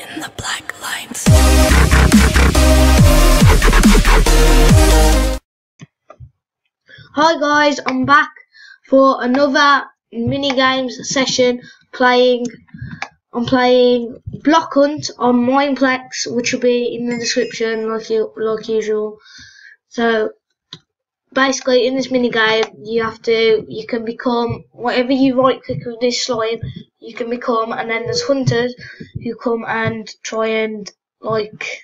in the black. Hi guys, I'm back for another mini games session playing I'm playing Block Hunt on Mineplex which will be in the description like you like usual. So basically in this mini game you have to you can become whatever you right click with this slime you can become and then there's hunters who come and try and like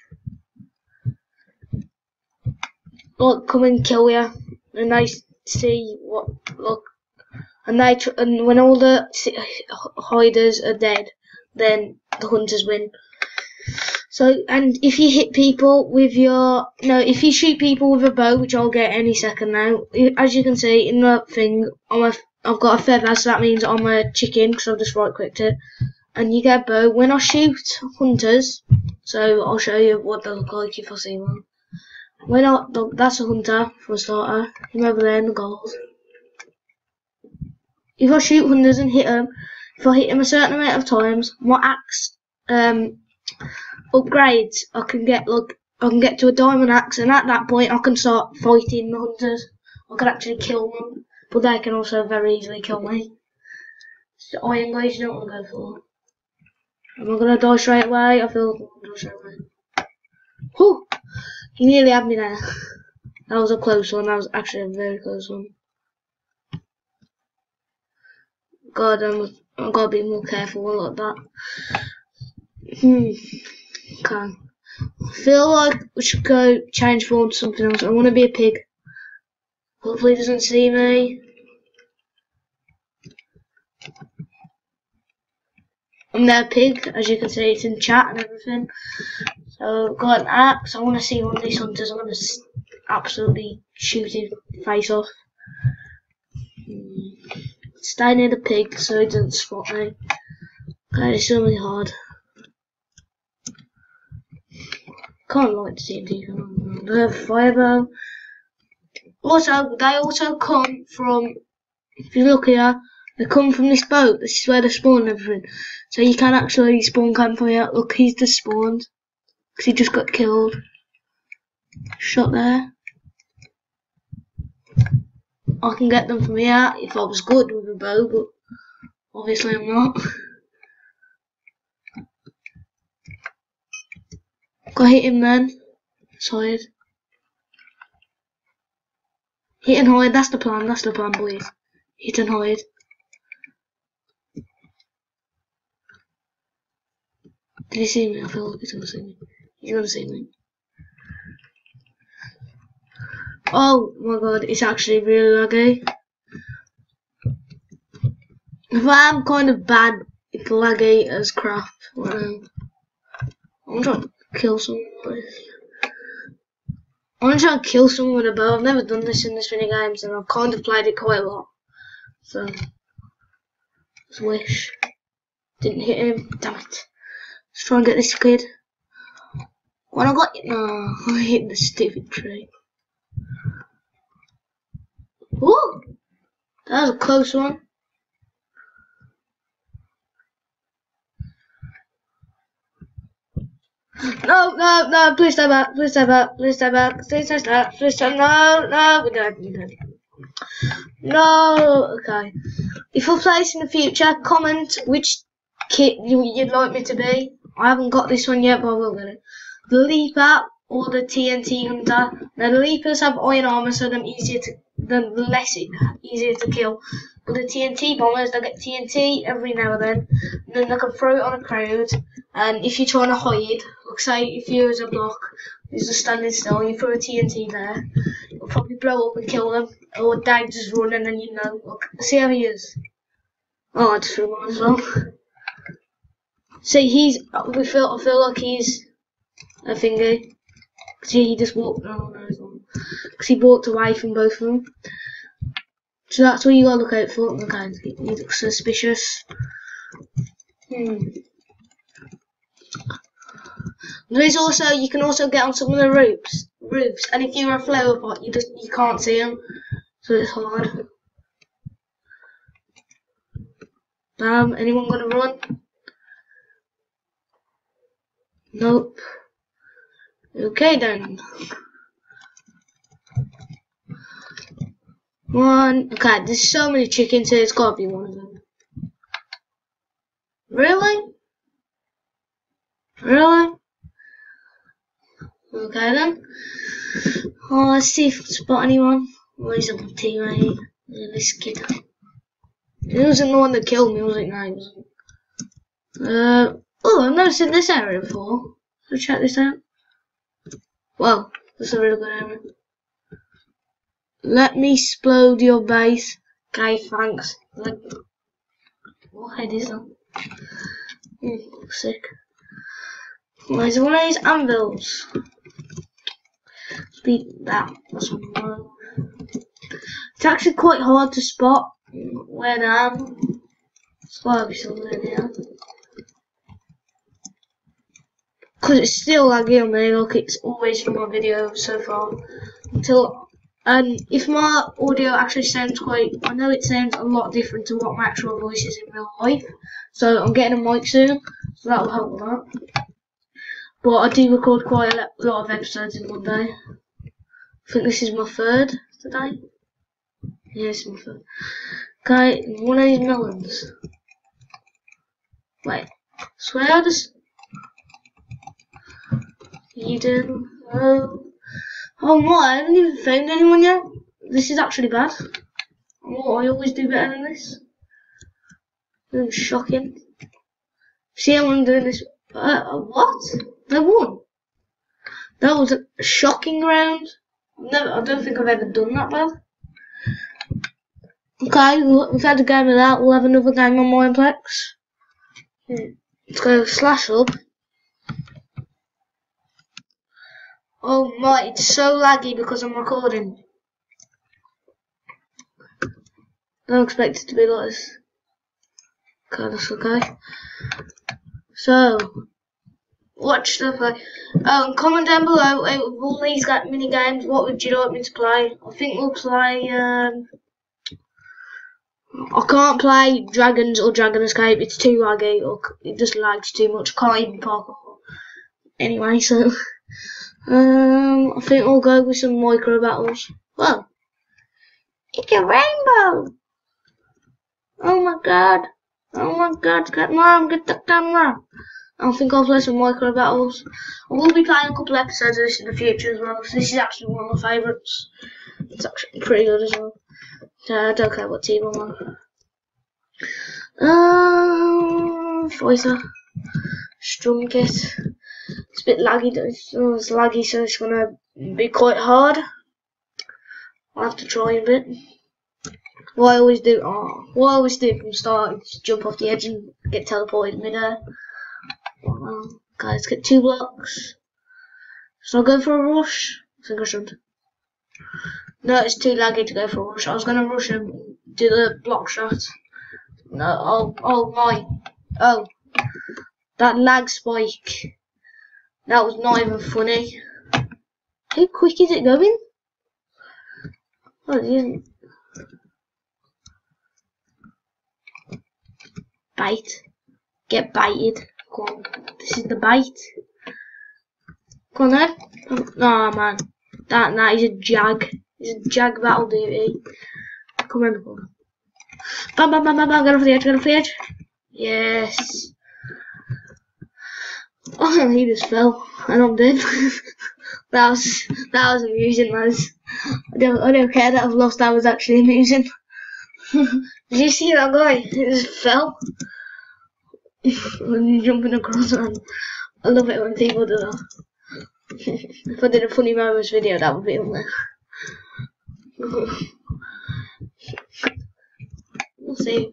like come and kill you and they see what look and they and when all the hiders are dead then the hunters win so and if you hit people with your no if you shoot people with a bow which I'll get any second now as you can see in the thing I'm a I've got a feather so that means I'm a chicken because I've just right clicked it and you get a bow when I shoot hunters so I'll show you what they look like if I see one when I, that's a hunter for a starter. Him over there in the gold. If I shoot hunters and hit them, if I hit them a certain amount of times, my axe um, upgrades. I can get like I can get to a diamond axe, and at that point I can start fighting the hunters. I can actually kill them, but they can also very easily kill me. So iron guys, you don't want to go for. Am I gonna die straight away? I feel like I'm gonna die straight away. Whew! He nearly had me there. That was a close one. That was actually a very close one. God, I'm, I've got to be more careful like that. Hmm. I feel like we should go change form to something else. I want to be a pig. Hopefully he doesn't see me. I'm now pig, as you can see, it's in chat and everything. So I've got an axe. I want to see one of these hunters. I'm going to absolutely shoot his face off. Stay near the pig so he doesn't spot me. Okay, it's really hard. Can't the TNT. can I? They have. Also, they also come from. If you look here, they come from this boat. This is where they spawn everything. So you can actually spawn camp from here. Look, he's just spawned. Because he just got killed. Shot there. I can get them from here if I was good with a bow, but obviously I'm not. Got hit him then. Side. Hit and hide, that's the plan, that's the plan boys. Hit and hide. Did he see me? I feel like he's gonna see me. He's gonna see me. Oh my god, it's actually really laggy. If I am kind of bad, it's laggy as crap. I'm kill someone. I'm trying to kill someone with a bow. I've never done this in this many games and I've kind of played it quite a lot. So, just wish. Didn't hit him. Damn it. Let's try and get this kid. When I got no, I hit the stupid tree. Ooh, that was a close one. No, no, no, please step back, please step back, please step back, please step back, please step no, no, we're dead, we're dead. No, okay. If you play this in the future, comment which kit you, you'd like me to be. I haven't got this one yet, but I will get it. The Leaper or the TNT Hunter. Now the Leapers have iron armor, so they're easier to, they're less easier to kill. But the TNT bombers, they get TNT every now and then, and then they can throw it on a crowd. And if you're trying to hide, if you was a block, who's just standing still, you throw a TNT there, it'll probably blow up and kill them. Or Dave just running and you know, look, see how he is. Oh, I just threw one as well. See, he's, we feel, I feel like he's a thingy. See, he just walked, no, he's. Because he walked away from both of them. So that's what you gotta look out for. Okay, he he looks suspicious. Hmm. There's also you can also get on some of the roofs, roofs, and if you're a flower pot, you just you can't see them, so it's hard. Damn, anyone gonna run? Nope. Okay then. One. Okay, there's so many chickens here. It's gotta be one of them. Really? Really? Okay then. Oh, let's see if we spot anyone. Where's the team right here? This kid. He wasn't the one that killed me, was it? No, he wasn't. Uh, oh, I've never seen this area before. So check this out. Wow, that's a really good area. Let me explode your base. Okay, thanks. Like, what head is that? Mm, sick. Where's one of these anvils? That. It's actually quite hard to spot where I am. It's gotta be somewhere. Because it's still laggy on me, like it's always from my video so far. Until, and if my audio actually sounds quite, I know it sounds a lot different to what my actual voice is in real life. So I'm getting a mic soon, so that'll help with that. But I do record quite a lot of episodes in one day. I think this is my third today. Yes, my third. Okay, one of these melons. Wait, swear I just Eden. Oh, oh my! I haven't even found anyone yet. This is actually bad. Oh, I always do better than this. This shocking. See I'm doing this. Uh, what? They won. That was a shocking round. Never, I don't think I've ever done that bad. Okay, we've had a game of that. We'll have another game on Mineplex. Hmm. Let's go slash up. Oh my, it's so laggy because I'm recording. Don't expect it to be like this. Okay, that's okay. So, watch stuff play. um, comment down below uh, all these like, mini games, what would you like me to play? I think we'll play, um, I can't play Dragons or Dragon Escape, it's too laggy, or it just lags too much, I can't even parkour. Anyway, so, um, I think we'll go with some micro battles. Well, it's a rainbow! Oh my god! Oh my god, get mom, get the camera! I think I'll play some micro battles. I will be playing a couple episodes of this in the future as well, so this is actually one of my favourites. It's actually pretty good as well. I don't care what team I'm on. Um, Fighter. Strum kit. It's a bit laggy, it's, it's laggy, so it's gonna be quite hard. I'll have to try a bit. What I always do, oh, what I always do from start is jump off the edge and get teleported midair. Well, guys, get two blocks. So I'll go for a rush. I think I should. No, it's too laggy to go for a rush. I was gonna rush and do the block shot. No, oh, oh my, oh, that lag spike. That was not even funny. How quick is it going? Oh, it Bite. Get bited. Go. This is the bite. Then. Oh man. That, that is a jag. It's a jag battle duty. Come on, come. Bam, bam, bam, bam, bam. Get off the edge, get off the edge. Yes. Oh, he just fell, and I'm dead. that was that was amusing, lads. I don't I don't care that I've lost. That was actually amusing. Did you see that guy? He just fell. when jumping across, and I love it when people do that. if I did a funny moments video, that would be on there. we'll see.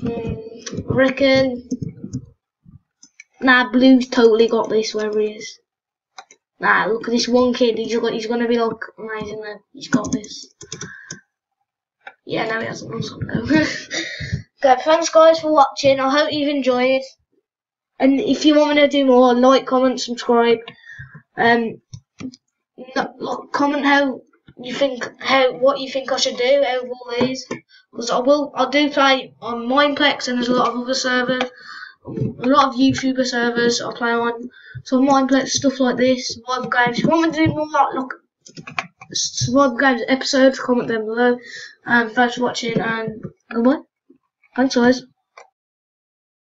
Mm, I reckon Nah, Blue's totally got this wherever he is. Nah, look at this one kid. He's got. He's gonna be like amazing. He's got this. Yeah, now he hasn't. I'm gonna okay, thanks guys for watching. I hope you've enjoyed. And if you want me to do more, like, comment, subscribe. Um, comment how you think how what you think I should do out of all these. Because I will. I do play on Mineplex and there's a lot of other servers a lot of YouTuber servers I play on. So Mineplex stuff like this, survival games. If you want me to do more like, like survival games episodes, comment down below. And thanks for watching and goodbye. Thanks guys.